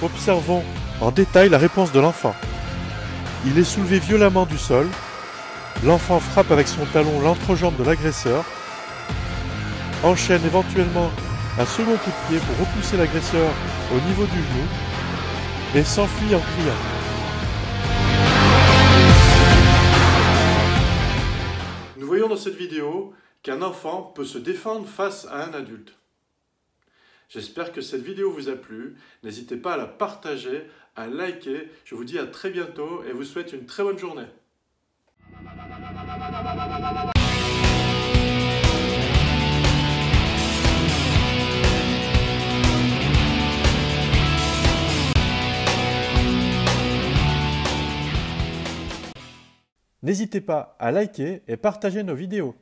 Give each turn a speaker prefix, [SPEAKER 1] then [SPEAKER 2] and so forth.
[SPEAKER 1] Observons en détail la réponse de l'enfant. Il est soulevé violemment du sol. L'enfant frappe avec son talon l'entrejambe de l'agresseur. Enchaîne éventuellement un second coup de pied pour repousser l'agresseur au niveau du genou et s'enfuit en criant. Nous voyons dans cette vidéo qu'un enfant peut se défendre face à un adulte. J'espère que cette vidéo vous a plu. N'hésitez pas à la partager, à liker. Je vous dis à très bientôt et vous souhaite une très bonne journée. N'hésitez pas à liker et partager nos vidéos.